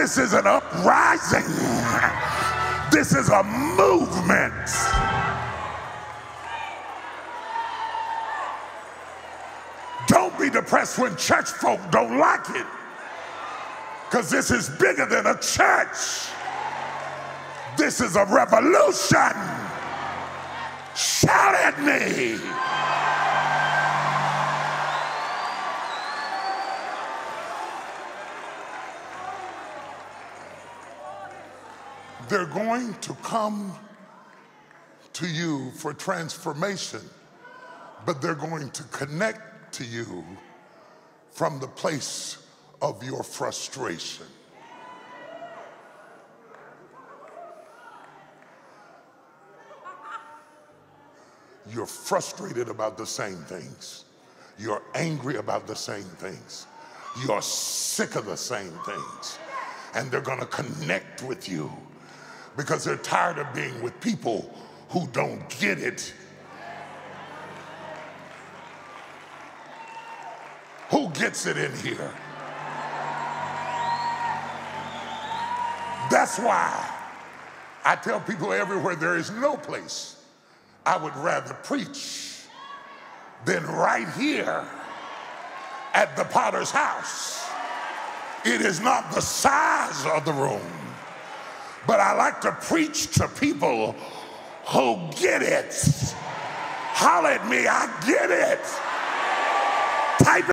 This is an uprising. This is a movement. Don't be depressed when church folk don't like it. Because this is bigger than a church. This is a revolution. Shout at me. They're going to come to you for transformation, but they're going to connect to you from the place of your frustration. You're frustrated about the same things. You're angry about the same things. You're sick of the same things. And they're going to connect with you because they're tired of being with people who don't get it. Who gets it in here? That's why I tell people everywhere there is no place I would rather preach than right here at the potter's house. It is not the size of the room, but I like to preach to people who get it. Holler at me, I get it. Type